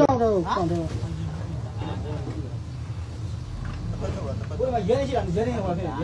啊！我他妈约定去了，你约定我啊！